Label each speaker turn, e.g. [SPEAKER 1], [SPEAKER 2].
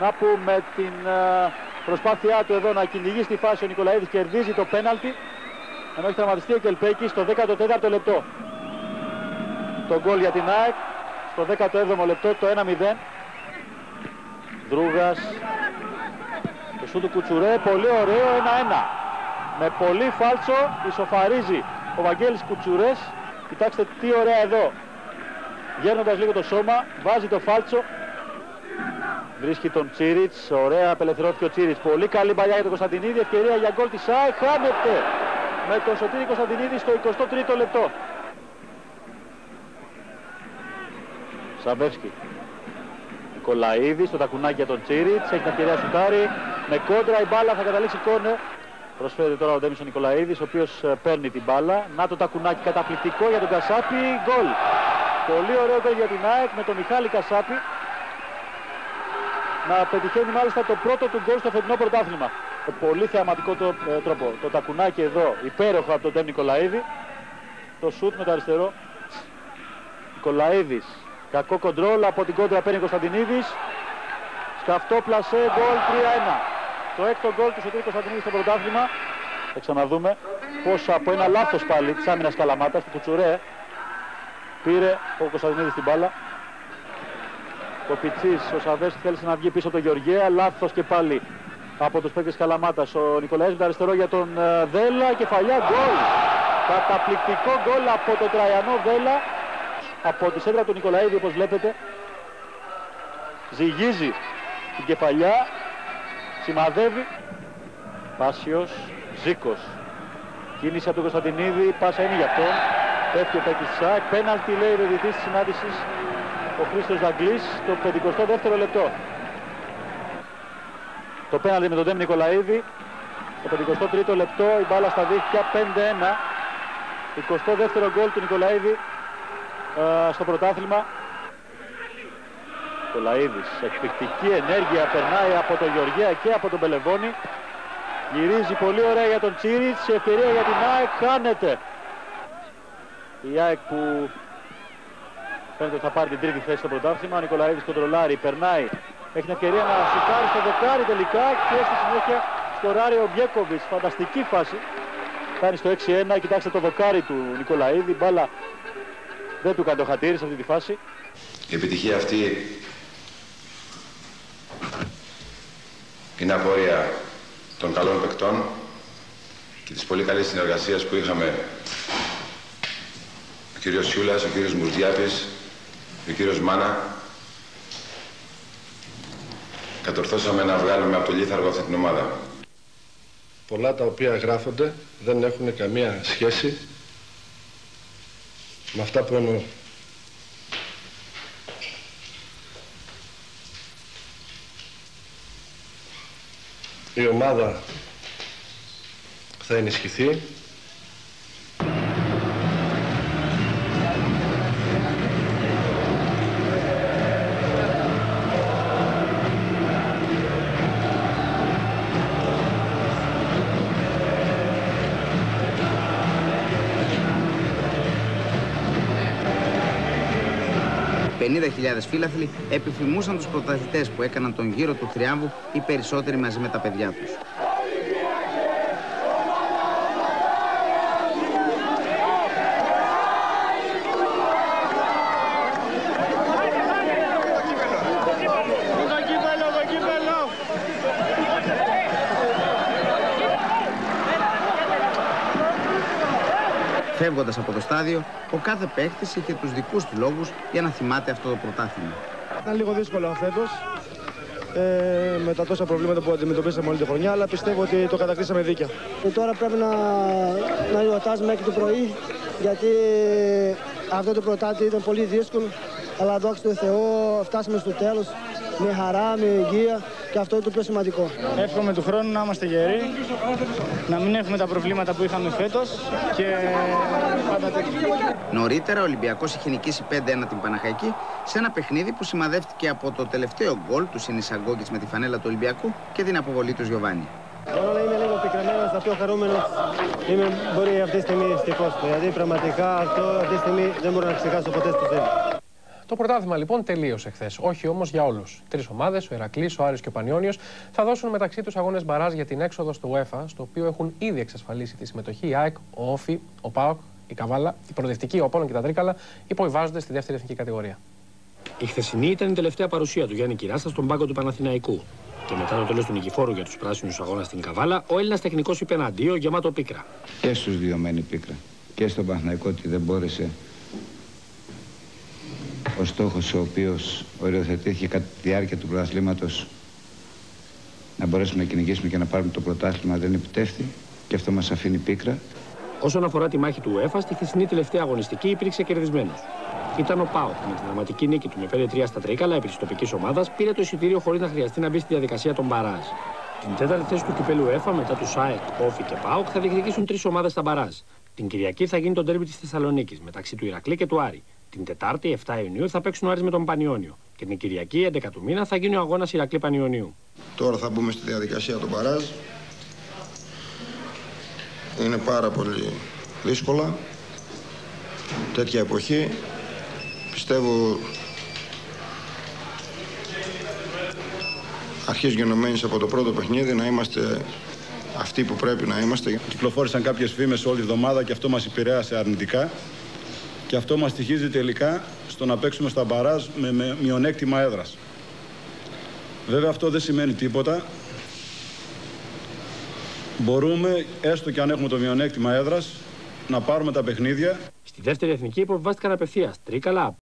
[SPEAKER 1] Να που με την ε, προσπάθειά του εδώ να κυνηγεί στη φάση ο Νικολαίδης κερδίζει το πέναλτι ενώ έχει τραυματιστεί ο Κελπέκης στο 14ο λεπτό. Το γκολ για την ΑΕΚ στο 17ο λεπτό το 1-0. Δρούγας το σου του Κουτσουρέ, πολύ ωραίο 1-1. Με πολύ φάλτσο ισοφαρίζει ο Βαγγέλης Κουτσουρές. Κοιτάξτε τι ωραία εδώ. Γέρνοντας λίγο το σώμα, βάζει το φάλτσο. Βρίσκει τον Τσίριτς, ωραία απελευθερώθηκε ο Τσίριτς. Πολύ καλή παλιά για τον Κωνσταντινίδη, ευκαιρία για γκολ της ΣΑΕ, χάνεται με τον Σωτήρη Κωνσταντινίδη στο 23ο λεπτό. Σαβεύσκι. Νικολαίδη στο τακουνάκι για τον Τσίριτς, έχει την ευκαιρία σουτάρει. Με κόντρα η μπάλα θα καταλήξει κόνερ. Προσφέρει τώρα ο Ντέμισον Νικολαίδης, ο οποίος ε, παίρνει την μπάλα. Να το τακουνάκι καταπληκτικό για τον Κασάπη. Γκολ. Πολύ ωραίο γκολ για την ΑΕΚ με τον Μιχάλη Κασάπη. Να πετυχαίνει μάλιστα το πρώτο του γκολ στο φετινό πρωτάθλημα. Με πολύ θεαματικό το, ε, τρόπο. Το τακουνάκι εδώ υπέροχο από τον Ντέμ Νικολαίδη. Το σουτ με το αριστερό. Νικολαίδης. Κακό κοντρόλ από την κόντρα παίρνει ο Κωνσταντινίδης. Σκαφτό πλασέ γκολ 3-1. Το έκτο γκολ του Σωτήρης Κωνσταντινίδης στο πρωτάθλημα. Θα ξαναδούμε πως από ένα λάθος πάλι της άμυνας Καλαμάτας του Κουτσουρέ πήρε ο Κωνσταντινίδης την μπάλα. Ο Πιτσής, ο Σαβές θέλησε να βγει πίσω από τον Γεωργέα. Λάθος και πάλι από τους παίκτες Καλαμάτας. Ο Νικολαής με το αριστερό για τον ε, Δέλα. Κεφαλιά γκολ. Καταπληκτικό γκολ από τον Τραϊανό Δέλα. Από τη σέντρα του Νικολαίδη όπως βλέπετε. Ζυγίζει την κεφαλιά. Σημαδεύει. Πάσιος. Ζήκος. Κίνηση από τον Κωνσταντινίδη. Πάσα είναι για αυτόν. Πέφτει ο παίκτης της ΑΕΚ. Πέναλτι λέει ο διαιτητής της συνάντησης. Ο Χρήστος Δαγκλής το 52ο λεπτό. Το πέναλτι με τον Ντέμ Νικολαίδη. Το 53ο λεπτό η μπάλα στα δίχτυα 5-1. 22ο γκολ του Νικολαίδη ε, στο πρωτάθλημα. Νικολαίδης, εκπληκτική ενέργεια περνάει από τον Γεωργία και από τον Πελεβόνη. Γυρίζει πολύ ωραία για τον Τσίριτς, ευκαιρία για την ΑΕΚ, χάνεται. Η ΑΕΚ που φαίνεται ότι θα πάρει την τρίτη θέση στο πρωτάθλημα. Ο Νικολαίδης κοντρολάρει, περνάει. Έχει την ευκαιρία να σουτάρει στο δεκάρι τελικά και στη συνέχεια σκοράρει ο Μπιέκοβιτς. Φανταστική φάση. Κάνει στο 6-1. Κοιτάξτε το δοκάρι του Νικολαίδη. Μπάλα δεν του κάνει το χατήρι σε αυτή τη φάση.
[SPEAKER 2] Η επιτυχία αυτή είναι απόρρια των καλών παικτών και της πολύ καλής συνεργασίας που είχαμε ο κύριος Σιούλας, ο κύριος Μουρδιάτης, ο κύριος Μάνα. Κατορθώσαμε να βγάλουμε από το λίθαργο αυτή την ομάδα.
[SPEAKER 3] Πολλά τα οποία γράφονται δεν έχουν καμία σχέση με αυτά που εννοώ. Η ομάδα θα ενισχυθεί
[SPEAKER 4] φίλαθλοι επιφημούσαν τους πρωταθλητές που έκαναν τον γύρο του θριάμβου οι περισσότεροι μαζί με τα παιδιά τους. Φεύγοντας από το στάδιο, ο κάθε παίχτη είχε τους δικούς του λόγους για να θυμάται αυτό το πρωτάθλημα.
[SPEAKER 5] Ήταν λίγο δύσκολο φέτος. Ε, με τα τόσα προβλήματα που αντιμετωπίσαμε όλη τη χρονιά, αλλά πιστεύω ότι το κατακτήσαμε δίκαια.
[SPEAKER 6] Και τώρα πρέπει να, να γιορτάζουμε μέχρι το πρωί, γιατί αυτό το πρωτάθλημα ήταν πολύ δύσκολο. Αλλά δόξα τω Θεώ φτάσαμε στο τέλος με χαρά, με υγεία και αυτό είναι το πιο σημαντικό.
[SPEAKER 7] Εύχομαι του χρόνου να είμαστε γεροί, να μην έχουμε τα προβλήματα που είχαμε φέτος και πάντα τέτοια.
[SPEAKER 4] Νωρίτερα ο Ολυμπιακός είχε νικήσει 5-1 την Παναχαϊκή σε ένα παιχνίδι που σημαδεύτηκε από το τελευταίο γκολ του Σινισαγκόγκη με τη φανέλα του Ολυμπιακού και την αποβολή του Γιωβάνη.
[SPEAKER 6] Μπορώ να είμαι λίγο πικραμένος, θα πιο χαρούμενος είμαι μπορεί αυτή τη στιγμή στη Κόσπο. Γιατί πραγματικά αυτό αυτή τη στιγμή δεν μπορώ να ξεχάσω ποτέ στο θέμα.
[SPEAKER 8] Το πρωτάθλημα λοιπόν τελείωσε χθες. Όχι όμως για όλους. Τρεις ομάδες, ο Ερακλής, ο Άρης και ο Πανιόνιος, θα δώσουν μεταξύ τους αγώνες μπαράζ για την έξοδο στο UEFA, στο οποίο έχουν ήδη εξασφαλίσει τη συμμετοχή η ΑΕΚ, ο Όφη, ο ΠΑΟΚ, η Καβάλα, η Προοδευτική, ο Απόλλων και τα Τρίκαλα υποβιβάζονται στη δεύτερη εθνική κατηγορία.
[SPEAKER 9] Η χθεσινή ήταν η τελευταία παρουσία του Γιάννη Κυράστα στον πάγκο του Παναθηναϊκού. Και μετά το τέλος του νικηφόρου για τους πράσινους αγώνα στην Καβάλα, ο Έλληνας τεχνικός είπε ένα αντίο γεμάτο πίκρα.
[SPEAKER 10] Και στους δύο μένει πίκρα. Και στον Παναθηναϊκό ότι δεν μπόρεσε ο στόχος ο οποίος οριοθετήθηκε κατά τη διάρκεια του πρωταθλήματος να μπορέσουμε να κυνηγήσουμε και να πάρουμε το πρωτάθλημα δεν επιτεύχθη και αυτό μας αφήνει πίκρα.
[SPEAKER 9] Όσον αφορά τη μάχη του UEFA, στη χθεσινή τελευταία αγωνιστική υπήρξε κερδισμένος. Ήταν ο Πάο με τη δραματική νίκη του με 5-3 στα τρίκαλα επί τη τοπικής ομάδας πήρε το εισιτήριο χωρίς να χρειαστεί να μπει στη διαδικασία των μπαράζ. Την τέταρτη θέση του κυπέλου UEFA μετά του ΣΑΕΚ, Όφη και ΠΑΟΚ θα διεκδικήσουν τρεις ομάδες στα μπαράζ. Την Κυριακή θα γίνει το τέρμι της Θεσσαλονίκης μεταξύ του Ηρακλή και του Άρη. Την Τετάρτη, 7 Ιουνίου, θα παίξουν ο Άρης με τον Πανιόνιο. Και την Κυριακή, 11 του μήνα, θα γίνει ο αγώνας Ηρακλή Πανιονίου.
[SPEAKER 11] Τώρα θα μπούμε στη διαδικασία των παράζ. Είναι πάρα πολύ δύσκολα. Τέτοια εποχή. Πιστεύω αρχής γενομένης από το πρώτο παιχνίδι να είμαστε αυτοί που πρέπει να είμαστε.
[SPEAKER 12] Κυκλοφόρησαν κάποιες φήμες όλη τη εβδομάδα και αυτό μας επηρέασε αρνητικά και αυτό μας στοιχίζει τελικά στο να παίξουμε στα μπαράζ με, με μειονέκτημα έδρας. Βέβαια αυτό δεν σημαίνει τίποτα. Μπορούμε, έστω και αν έχουμε το μειονέκτημα έδρας, να πάρουμε τα παιχνίδια.
[SPEAKER 9] Στη δεύτερη εθνική υποβιβάστηκαν απευθείας Τρίκαλα,